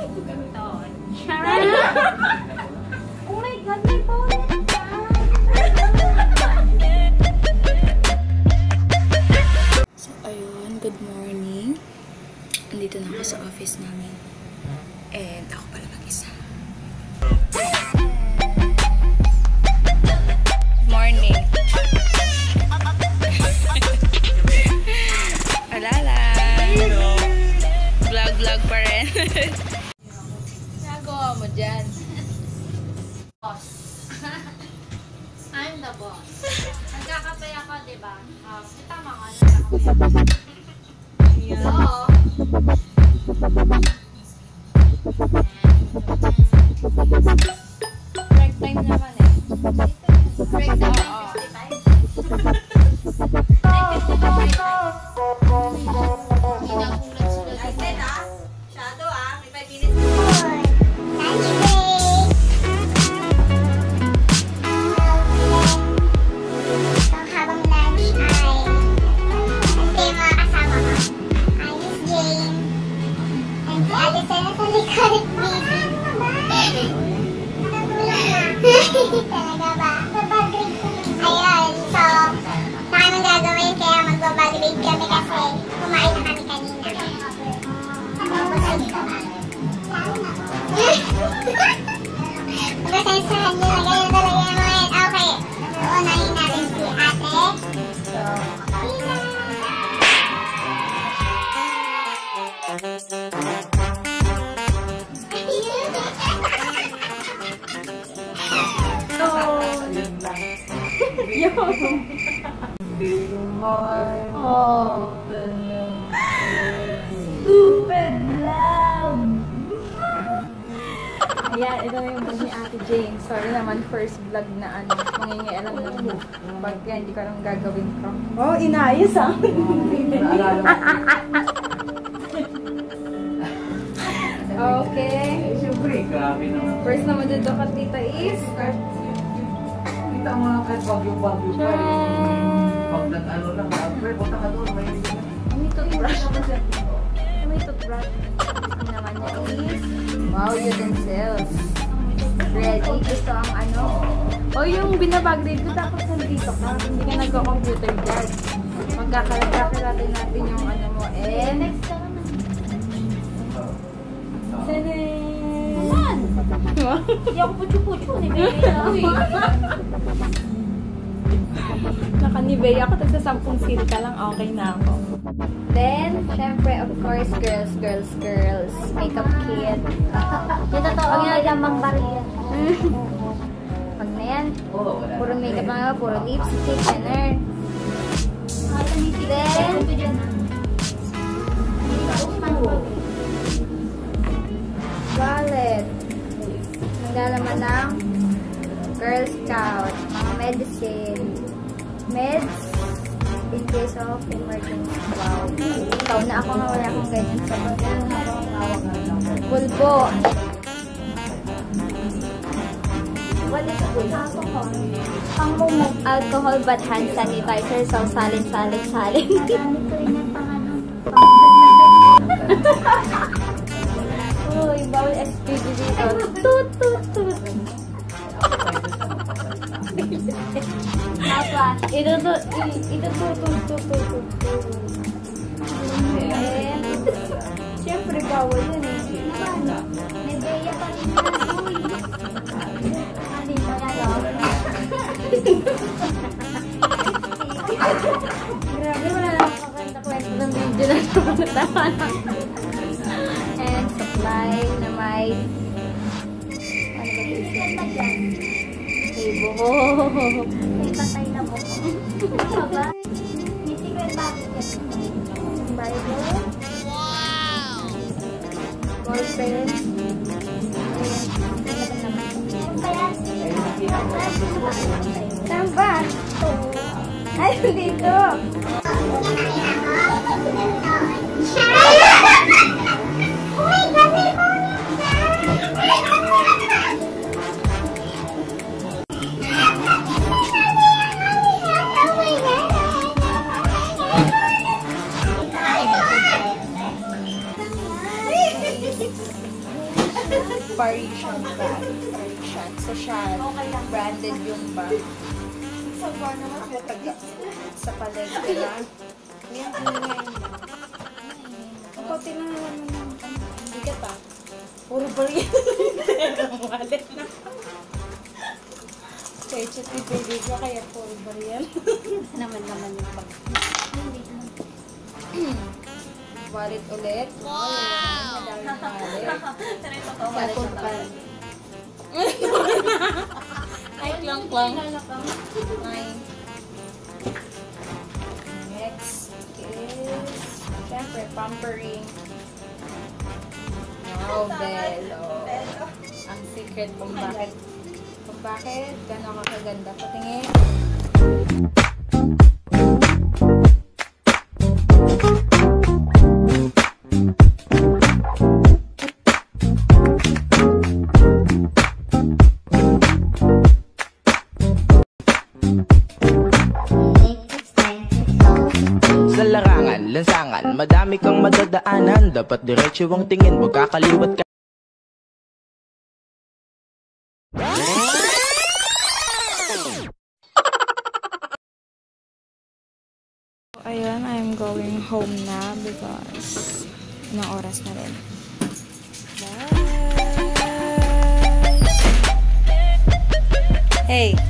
Oh my God, may ka! So, ayun. Good morning. Nandito na ako sa office namin. And ako pala mag-isa. The boss. Nagkakape ako, di ba? Um, tama ka, nagkakape. So, Break time naman Ate Sena sa likod. Busy. Talaga ba? Ayun, so, kaming gagawin kaya magbabagrade kami kasi kumain na kami Ayan, ito na yung vlog ni Ate Jane. Sorry naman, first vlog na ano, mangingialam ng book. Pag yan, hindi ko alam gagawin ko. Oh, inayos ah. okay. Siyempre, grabe naman. First na madudukat dito is... Kita mo nga kahit bagyo-bagyo pa. Tcharam! Pag nag-ano lang, pre, punta ka doon, may May toothbrush. May toothbrush. Ang naman niya is... Wow, utensils. Ready? Gusto ang ano? O yung binabagrade ko tapos nandito ka. Hindi ka nagko-computer dyan. Magkakalat-kakalatin natin yung ano mo. And... Next ka Tadan! Hindi ako putyo-putyo. Ni Baby na ako eh. Naka-nivea ako, tapos sa 10 seal ka lang, okay na ako. Then, syempre, of course, girls, girls, girls. Makeup kit. Yung totoo, may lamang bariya. Pag na yan, puro makeup mga, puro lipstick, ganun. Then, Naglalaman ng Girl Scout, mga medicine, meds, in case of emergency. Wow. Ikaw na ako nga wala akong ganyan sa Bulbo. What is bulbo? Pang mumog. Alcohol but hand sanitizer. So, salin, salin, salin. gamit ko rin yung pang ano. Uy, bawal SPG dito. Tut, tut, tut. Tapos, Ito to, i- ito to, to, to, to, to, to. And, syempre, bawal yun eh. may beya pa rin uy. Na lang. Grabe, wala na akong kakanta-kwento ng video na ito. Na. May patay na mo. Ano ba? May secret bakit yan? Bible. Wow! Ballpen. Saan ba? Ay, dito. Parisian brand. Parisian. So, siya, branded yung bar. Ako taga sa palengke na. Yan, Kapote na naman mo Hindi ka pa. Puro bariyan. Wallet na. Kaya chutney baby ko, kaya puro bariyan. Naman naman yung bag. Wallet ulit. Wow! Cellphone pa. Ay, klang klang. Ay. Next is, syempre, pampering. Wow, Belo. Ang secret kung bakit, kung bakit gano'n ka kaganda. Patingin. Madadaanan Dapat diretso ang tingin, huwag kakaliwat ka Ayun, I'm going home na because ng oras na rin. Bye! Hey!